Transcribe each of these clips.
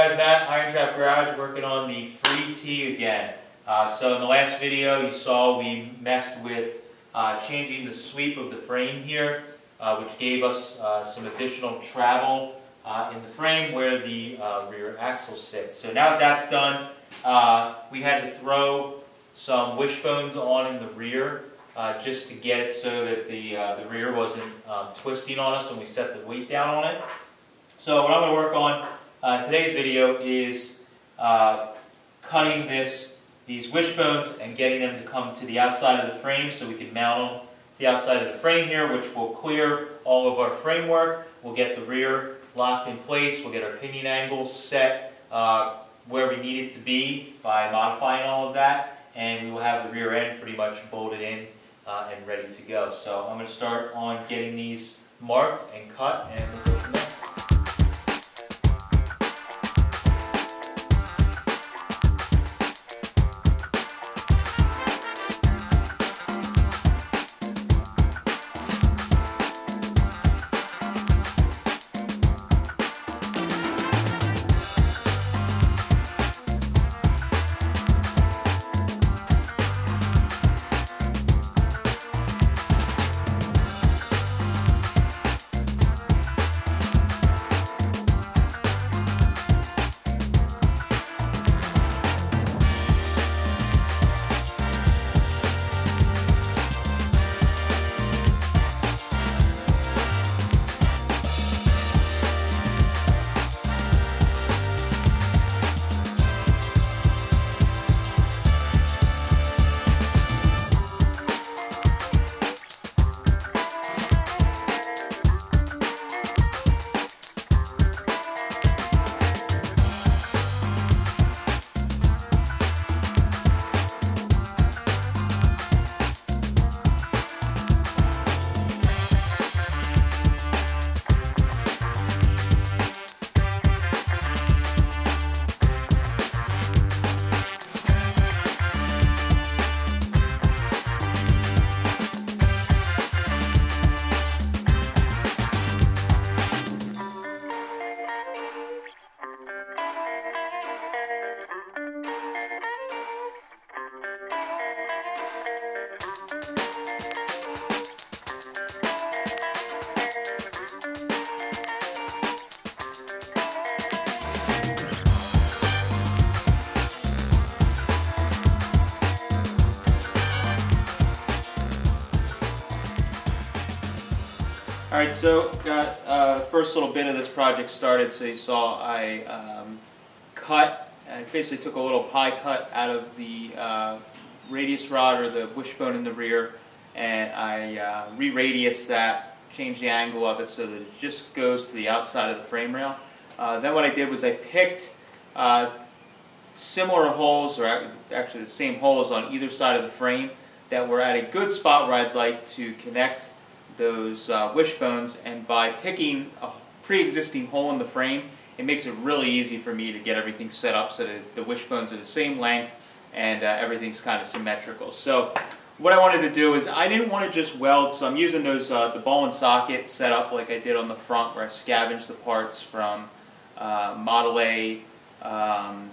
Guys, Matt, Iron Trap Garage, working on the Free-T again. Uh, so in the last video you saw we messed with uh, changing the sweep of the frame here, uh, which gave us uh, some additional travel uh, in the frame where the uh, rear axle sits. So now that that's done, we had to throw some wishbones on in the rear just to get it so that the, the rear wasn't um, twisting on us when we set the weight down on it. So what I'm going to work on uh, today's video is uh, cutting this, these wishbones and getting them to come to the outside of the frame so we can mount them to the outside of the frame here, which will clear all of our framework. We'll get the rear locked in place. We'll get our pinion angle set uh, where we need it to be by modifying all of that. And we will have the rear end pretty much bolted in uh, and ready to go. So I'm going to start on getting these marked and cut and All right, so got uh, first little bit of this project started. So you saw I um, cut, I basically took a little pie cut out of the uh, radius rod or the wishbone in the rear, and I uh, re-radiused that, changed the angle of it so that it just goes to the outside of the frame rail. Uh, then what I did was I picked uh, similar holes, or actually the same holes on either side of the frame that were at a good spot where I'd like to connect those uh, wishbones and by picking a pre-existing hole in the frame it makes it really easy for me to get everything set up so that the wishbones are the same length and uh, everything's kind of symmetrical. So what I wanted to do is I didn't want to just weld so I'm using those uh, the ball and socket set up like I did on the front where I scavenged the parts from uh, Model A um,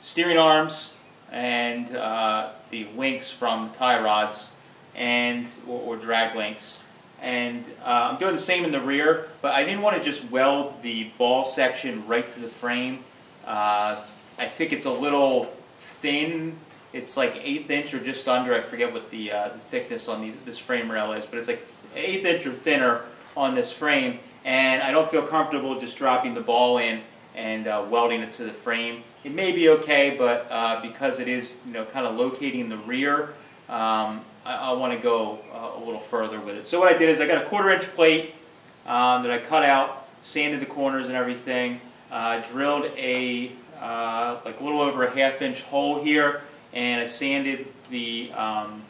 steering arms and uh, the links from the tie rods and or, or drag links and uh, I'm doing the same in the rear, but I didn't want to just weld the ball section right to the frame. Uh, I think it's a little thin. It's like eighth inch or just under. I forget what the, uh, the thickness on the, this frame rail is, but it's like eighth inch or thinner on this frame. And I don't feel comfortable just dropping the ball in and uh, welding it to the frame. It may be okay, but uh, because it is you know kind of locating the rear, um, I, I want to go uh, a little further with it. So what I did is I got a quarter inch plate um, that I cut out, sanded the corners and everything, uh, drilled a uh, like a little over a half inch hole here, and I sanded the um,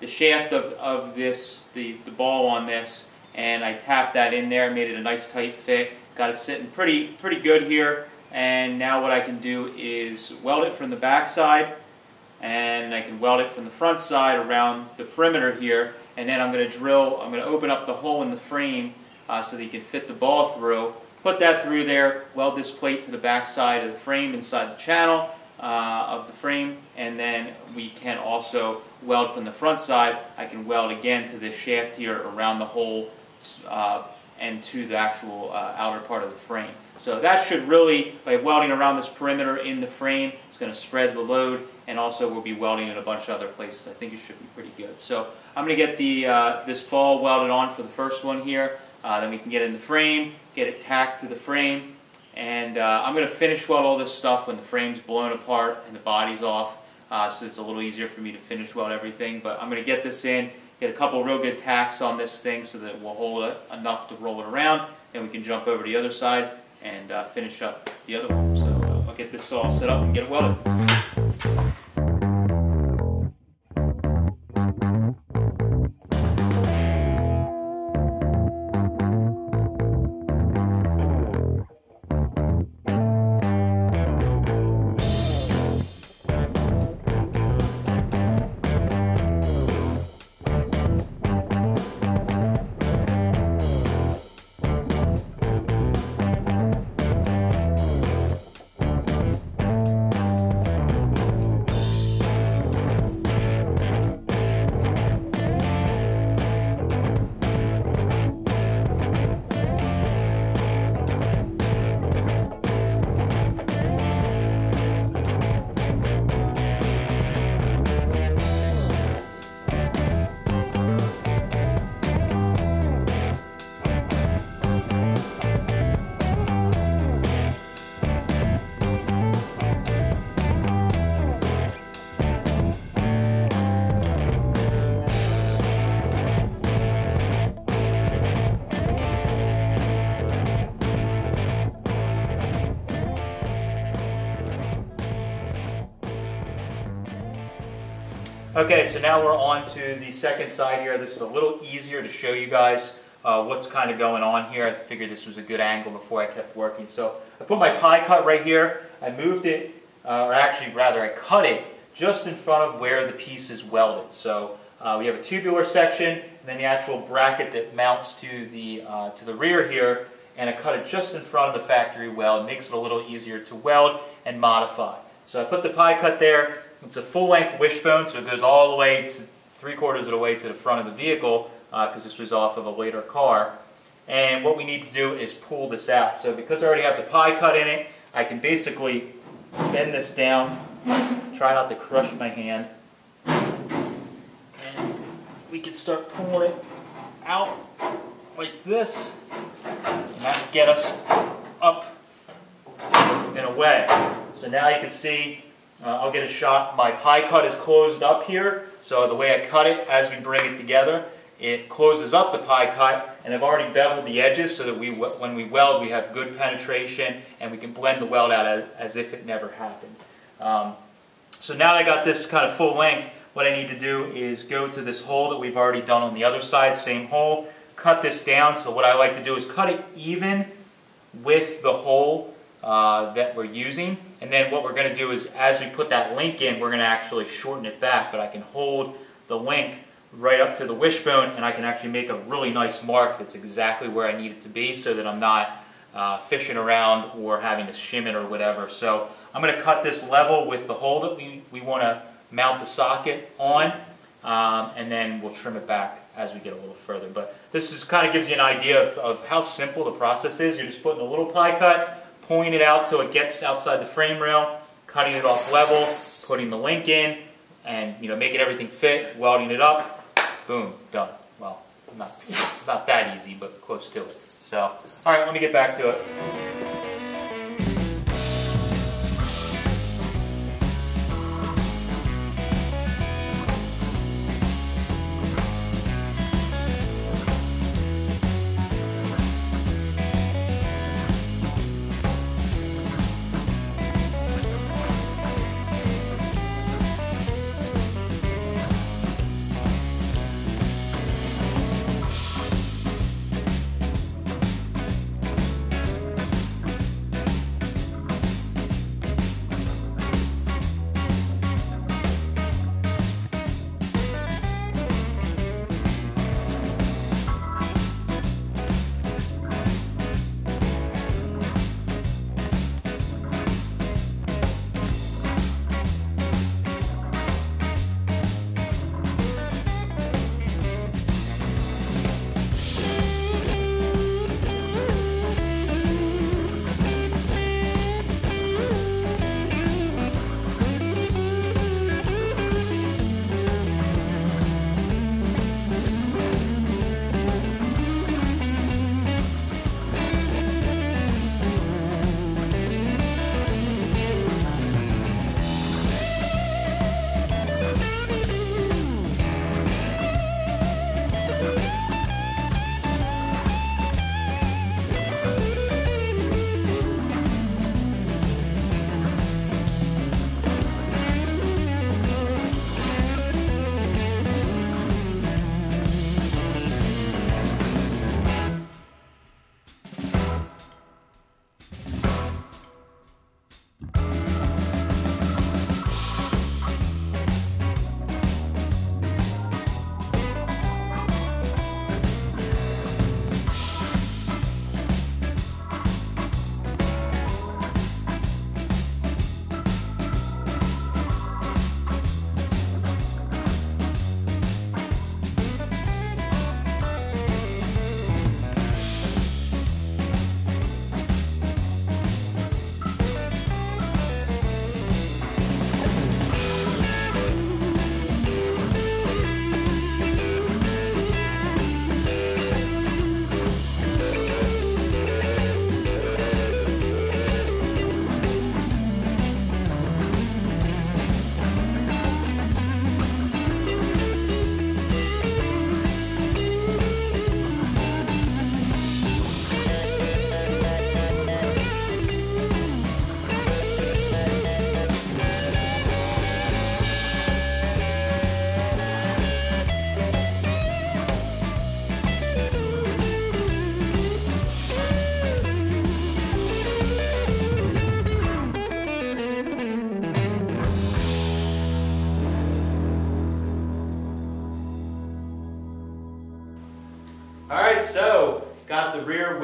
the shaft of, of this, the, the ball on this, and I tapped that in there, made it a nice tight fit, got it sitting pretty, pretty good here, and now what I can do is weld it from the back side, and I can weld it from the front side around the perimeter here. And then I'm going to drill, I'm going to open up the hole in the frame uh, so that you can fit the ball through. Put that through there, weld this plate to the back side of the frame inside the channel uh, of the frame, and then we can also weld from the front side. I can weld again to this shaft here around the hole uh, and to the actual uh, outer part of the frame. So that should really, by welding around this perimeter in the frame, it's going to spread the load, and also we'll be welding in a bunch of other places. I think it should be pretty good. So I'm going to get the uh, this ball welded on for the first one here. Uh, then we can get in the frame, get it tacked to the frame, and uh, I'm going to finish weld all this stuff when the frame's blown apart and the body's off, uh, so it's a little easier for me to finish weld everything. But I'm going to get this in, get a couple real good tacks on this thing so that we'll hold it enough to roll it around, and we can jump over to the other side and uh, finish up the other one. So uh, I'll get this all set up and get it welded. Okay, so now we're on to the second side here. This is a little easier to show you guys uh, what's kind of going on here. I figured this was a good angle before I kept working. So I put my pie cut right here. I moved it, uh, or actually rather I cut it just in front of where the piece is welded. So uh, we have a tubular section and then the actual bracket that mounts to the, uh, to the rear here and I cut it just in front of the factory weld. It makes it a little easier to weld and modify. So I put the pie cut there. It's a full-length wishbone, so it goes all the way to three quarters of the way to the front of the vehicle because uh, this was off of a later car. And what we need to do is pull this out. So because I already have the pie cut in it, I can basically bend this down, try not to crush my hand, and we can start pulling it out like this, and that get us up in a way. So now you can see uh, I'll get a shot. My pie cut is closed up here, so the way I cut it as we bring it together, it closes up the pie cut, and I've already beveled the edges so that we, when we weld, we have good penetration, and we can blend the weld out as, as if it never happened. Um, so now I got this kind of full length, what I need to do is go to this hole that we've already done on the other side, same hole, cut this down. So what I like to do is cut it even with the hole uh, that we're using. And then what we're going to do is as we put that link in, we're going to actually shorten it back. But I can hold the link right up to the wishbone and I can actually make a really nice mark that's exactly where I need it to be so that I'm not uh, fishing around or having to shim it or whatever. So I'm going to cut this level with the hole that we, we want to mount the socket on um, and then we'll trim it back as we get a little further. But this is kind of gives you an idea of, of how simple the process is. You're just putting a little pie cut pulling it out till it gets outside the frame rail, cutting it off level, putting the link in, and you know making everything fit, welding it up, boom, done. Well, not, not that easy, but close to it. So, all right, let me get back to it.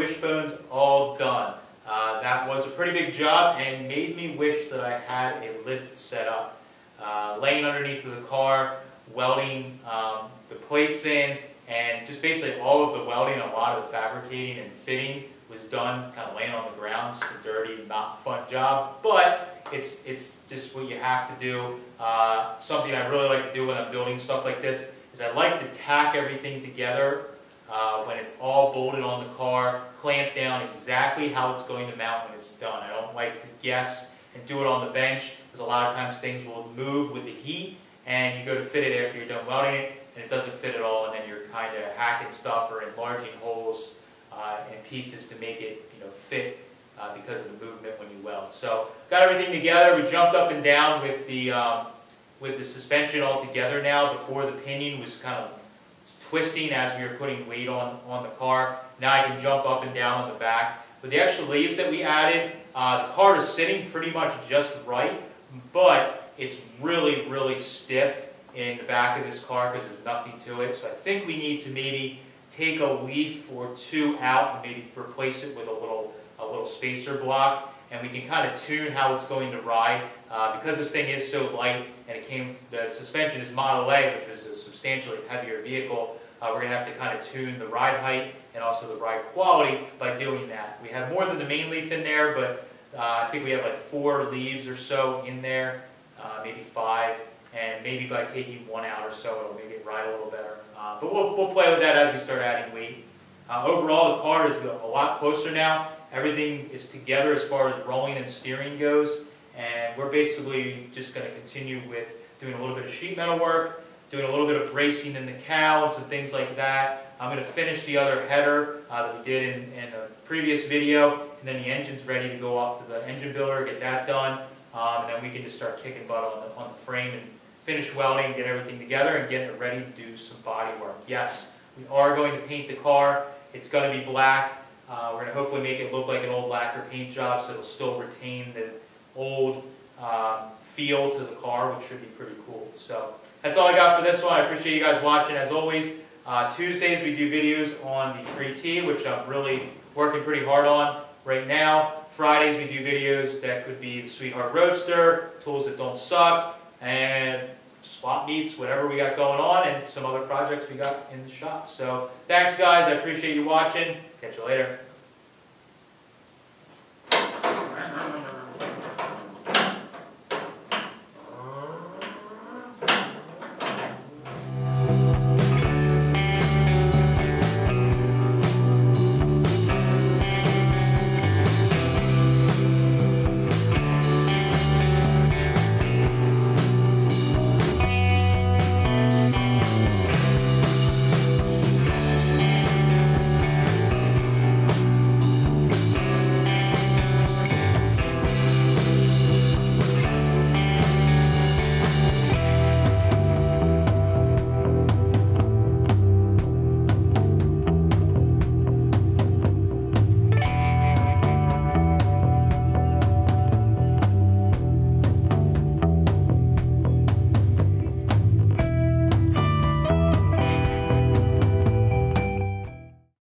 Wishbones all done. Uh, that was a pretty big job and made me wish that I had a lift set up. Uh, laying underneath of the car, welding um, the plates in, and just basically all of the welding, a lot of the fabricating and fitting was done kind of laying on the ground, just a dirty, not fun job, but it's, it's just what you have to do. Uh, something I really like to do when I'm building stuff like this is I like to tack everything together uh, when it's all bolted on the car, clamp down exactly how it's going to mount when it's done. I don't like to guess and do it on the bench because a lot of times things will move with the heat and you go to fit it after you're done welding it and it doesn't fit at all and then you're kind of hacking stuff or enlarging holes uh, and pieces to make it you know fit uh, because of the movement when you weld. So got everything together. We jumped up and down with the um, with the suspension all together now. Before the pinion was kind of twisting as we were putting weight on, on the car. Now I can jump up and down on the back. With the extra leaves that we added, uh, the car is sitting pretty much just right, but it's really, really stiff in the back of this car because there's nothing to it. So I think we need to maybe take a leaf or two out and maybe replace it with a little, a little spacer block and we can kind of tune how it's going to ride. Uh, because this thing is so light and it came, the suspension is Model A, which is a substantially heavier vehicle, uh, we're going to have to kind of tune the ride height and also the ride quality by doing that. We have more than the main leaf in there, but uh, I think we have like four leaves or so in there, uh, maybe five, and maybe by taking one out or so, it'll make it ride a little better. Uh, but we'll, we'll play with that as we start adding weight. Overall, the car is a lot closer now. Everything is together as far as rolling and steering goes. And we're basically just going to continue with doing a little bit of sheet metal work, doing a little bit of bracing in the cowls and things like that. I'm going to finish the other header uh, that we did in, in a previous video, and then the engine's ready to go off to the engine builder, get that done, um, and then we can just start kicking butt on the, on the frame and finish welding, get everything together, and get it ready to do some body work. Yes, we are going to paint the car. It's going to be black. Uh, we're going to hopefully make it look like an old lacquer paint job so it'll still retain the old um, feel to the car, which should be pretty cool. So that's all I got for this one. I appreciate you guys watching. As always, uh, Tuesdays we do videos on the Free-T, which I'm really working pretty hard on right now. Fridays we do videos that could be the Sweetheart Roadster, tools that don't suck, and swap meets, whatever we got going on, and some other projects we got in the shop. So thanks guys, I appreciate you watching. Catch you later.